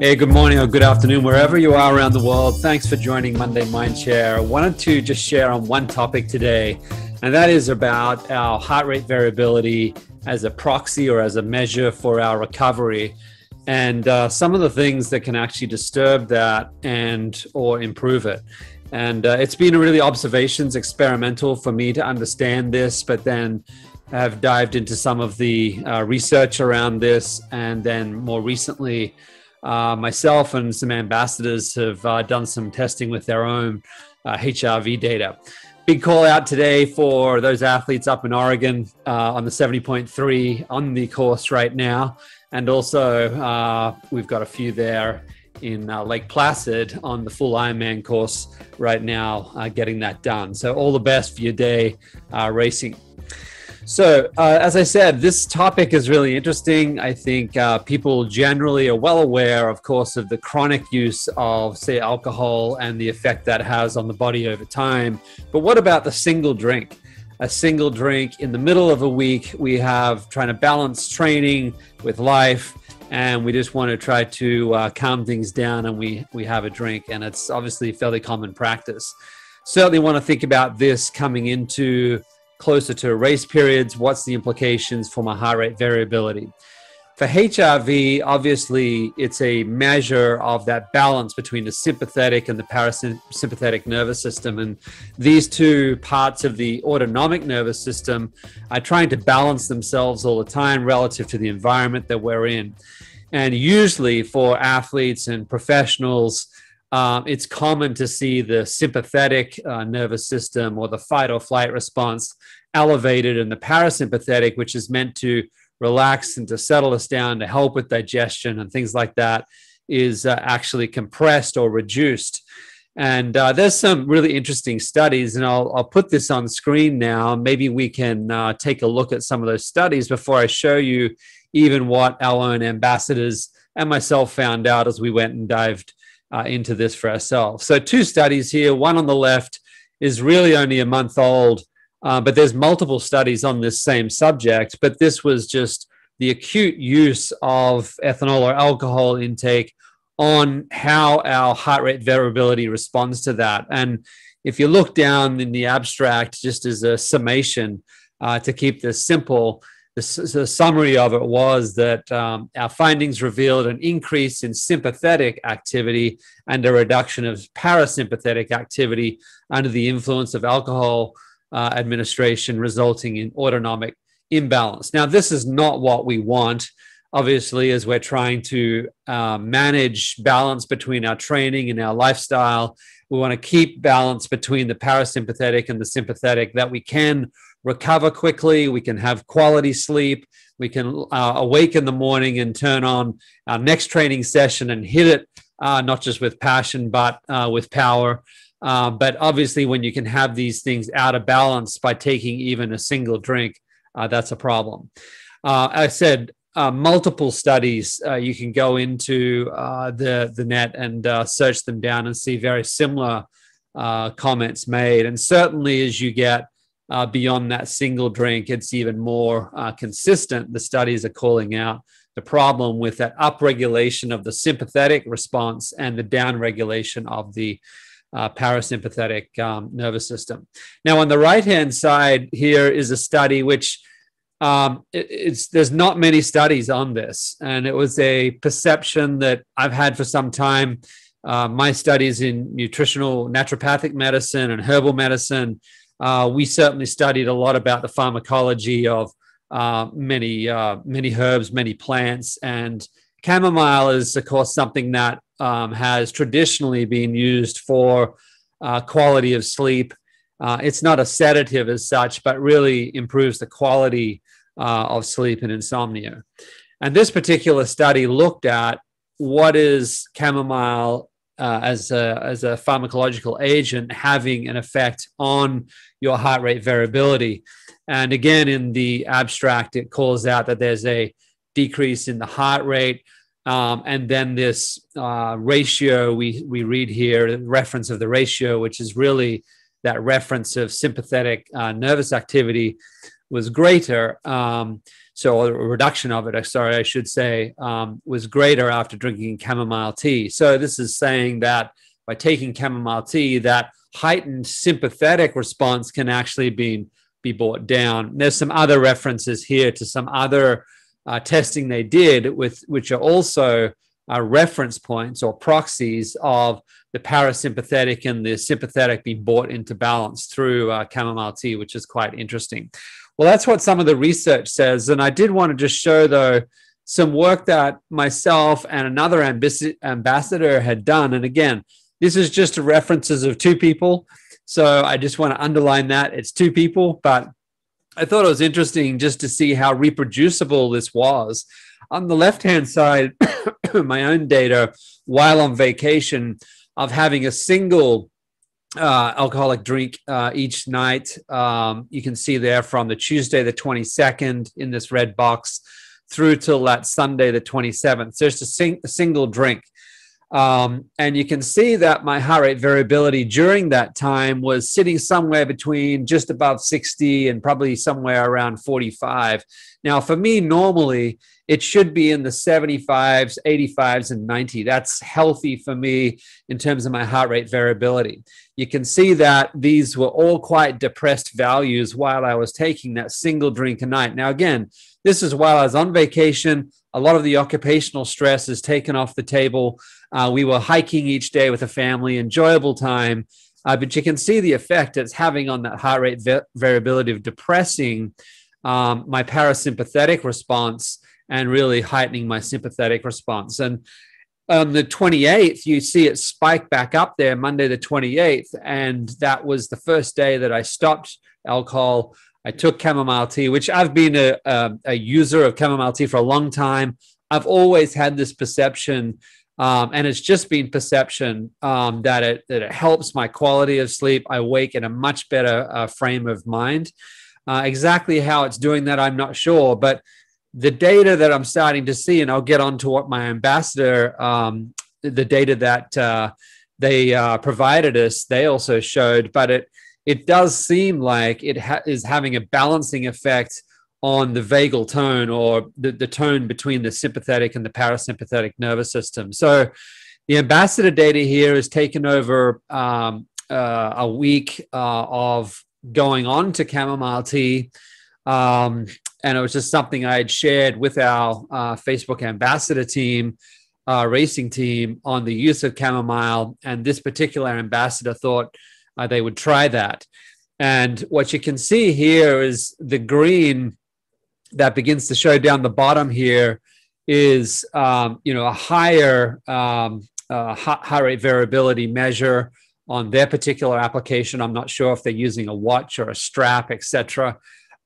Hey, good morning or good afternoon, wherever you are around the world. Thanks for joining Monday Mindshare. I wanted to just share on one topic today, and that is about our heart rate variability as a proxy or as a measure for our recovery and uh, some of the things that can actually disturb that and or improve it and uh, it's been a really observations experimental for me to understand this but then have dived into some of the uh, research around this and then more recently uh, myself and some ambassadors have uh, done some testing with their own HRV uh, data. Big call out today for those athletes up in Oregon uh, on the 70.3 on the course right now. And also, uh, we've got a few there in Lake Placid on the full Ironman course right now, getting that done. So, all the best for your day racing. So, uh, as I said, this topic is really interesting. I think uh, people generally are well aware, of course, of the chronic use of, say, alcohol and the effect that has on the body over time. But what about the single drink? A single drink in the middle of a week, we have trying to balance training with life, and we just want to try to uh, calm things down, and we we have a drink, and it's obviously fairly common practice. Certainly, want to think about this coming into closer to race periods, what's the implications for my heart rate variability? For HRV, obviously, it's a measure of that balance between the sympathetic and the parasympathetic nervous system. And these two parts of the autonomic nervous system are trying to balance themselves all the time relative to the environment that we're in. And usually, for athletes and professionals, um, it's common to see the sympathetic uh, nervous system or the fight or flight response elevated, and the parasympathetic, which is meant to relax and to settle us down to help with digestion and things like that, is uh, actually compressed or reduced. And uh, there's some really interesting studies, and I'll, I'll put this on screen now. Maybe we can uh, take a look at some of those studies before I show you even what our own ambassadors and myself found out as we went and dived uh, into this for ourselves. So, two studies here. One on the left is really only a month old, uh, but there's multiple studies on this same subject. But this was just the acute use of ethanol or alcohol intake on how our heart rate variability responds to that. And if you look down in the abstract, just as a summation uh, to keep this simple, the, the summary of it was that um, our findings revealed an increase in sympathetic activity and a reduction of parasympathetic activity under the influence of alcohol uh, administration, resulting in autonomic imbalance. Now, this is not what we want. Obviously, as we're trying to uh, manage balance between our training and our lifestyle, we want to keep balance between the parasympathetic and the sympathetic that we can recover quickly. We can have quality sleep. We can uh, awake in the morning and turn on our next training session and hit it, uh, not just with passion, but uh, with power. Uh, but obviously, when you can have these things out of balance by taking even a single drink, uh, that's a problem. Uh, I said multiple studies. you can go into the the net and search them down and see very similar comments made. And certainly, as you get uh, beyond that single drink, it's even more uh, consistent. The studies are calling out the problem with that upregulation of the sympathetic response and the downregulation of the uh, parasympathetic um, nervous system. Now, on the right hand side here is a study which um, it, it's there's not many studies on this, and it was a perception that I've had for some time. Uh, my studies in nutritional naturopathic medicine and herbal medicine uh, we certainly studied a lot about the pharmacology of uh, many uh, many herbs, many plants, and chamomile is, of course, something that um, has traditionally been used for uh, quality of sleep. Uh, it's not a sedative as such, but really improves the quality uh, of sleep and insomnia. And this particular study looked at what is chamomile uh, as a as a pharmacological agent having an effect on your heart rate variability. And again, in the abstract, it calls out that there's a decrease in the heart rate. Um, and then this uh, ratio we, we read here, reference of the ratio, which is really that reference of sympathetic uh, nervous activity, was greater. Um, So a reduction of it, sorry, I should say, um, was greater after drinking chamomile tea. So this is saying that by taking chamomile tea, that heightened sympathetic response can actually be be brought down. There's some other references here to some other uh, testing they did with which are also uh, reference points or proxies of the parasympathetic and the sympathetic being brought into balance through uh, chamomile tea, which is quite interesting. Well, that's what some of the research says. And I did want to just show, though, some work that myself and another ambassador had done. And again, this is just references of two people. So I just want to underline that it's two people, but I thought it was interesting just to see how reproducible this was. On the left hand side, my own data while on vacation of having a single uh, alcoholic drink uh, each night. Um, you can see there from the Tuesday, the 22nd, in this red box, through till that Sunday, the 27th. So just a, sing- a single drink. Um, and you can see that my heart rate variability during that time was sitting somewhere between just above 60 and probably somewhere around 45. Now, for me, normally it should be in the 75s, 85s, and 90. That's healthy for me in terms of my heart rate variability. You can see that these were all quite depressed values while I was taking that single drink a night. Now, again, this is while I was on vacation. A lot of the occupational stress is taken off the table. Uh, we were hiking each day with a family, enjoyable time. Uh, but you can see the effect it's having on that heart rate va- variability of depressing um, my parasympathetic response and really heightening my sympathetic response. And on the 28th, you see it spike back up there, Monday the 28th. And that was the first day that I stopped alcohol. I took chamomile tea, which I've been a, a, a user of chamomile tea for a long time. I've always had this perception um, and it's just been perception um, that it that it helps my quality of sleep. I wake in a much better uh, frame of mind. Uh, exactly how it's doing that, I'm not sure, but the data that I'm starting to see, and I'll get on to what my ambassador, um, the data that uh, they uh, provided us, they also showed, but it it does seem like it ha- is having a balancing effect on the vagal tone or the, the tone between the sympathetic and the parasympathetic nervous system. So the ambassador data here is taken over um, uh, a week uh, of going on to chamomile tea. Um, and it was just something I had shared with our uh, Facebook ambassador team, uh, racing team, on the use of chamomile. And this particular ambassador thought uh, they would try that. And what you can see here is the green that begins to show down the bottom here is um, you know a higher um, uh, heart rate variability measure on their particular application. I'm not sure if they're using a watch or a strap, etc.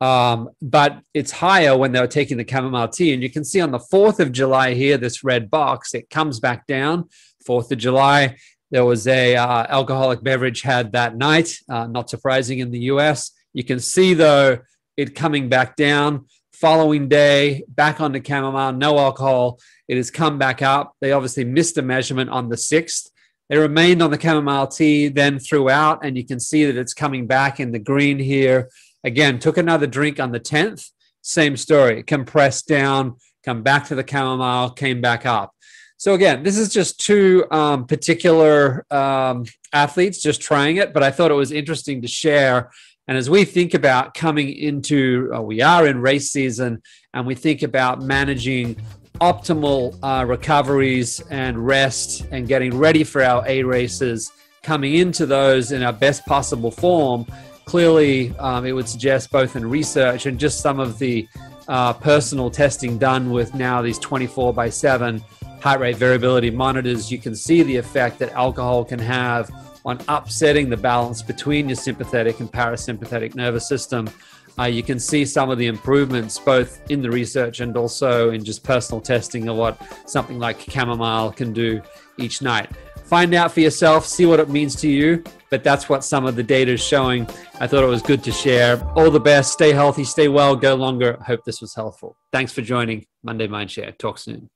Um, but it's higher when they were taking the chamomile tea. And you can see on the 4th of July here, this red box, it comes back down. 4th of July, there was a uh, alcoholic beverage had that night. Uh, not surprising in the US. You can see though it coming back down following day, back on the chamomile, no alcohol. It has come back up. They obviously missed a measurement on the 6th. They remained on the chamomile tea then throughout, and you can see that it's coming back in the green here. Again, took another drink on the 10th. Same story, compressed down, come back to the chamomile, came back up. So again, this is just two um, particular um, athletes just trying it, but I thought it was interesting to share and as we think about coming into, uh, we are in race season, and we think about managing optimal uh, recoveries and rest and getting ready for our A races, coming into those in our best possible form, clearly um, it would suggest both in research and just some of the uh, personal testing done with now these 24 by 7 heart rate variability monitors, you can see the effect that alcohol can have on upsetting the balance between your sympathetic and parasympathetic nervous system. Uh, you can see some of the improvements both in the research and also in just personal testing of what something like chamomile can do each night. Find out for yourself, see what it means to you, but that's what some of the data is showing. I thought it was good to share. All the best, stay healthy, stay well, go longer. Hope this was helpful. Thanks for joining Monday Mindshare. Talk soon.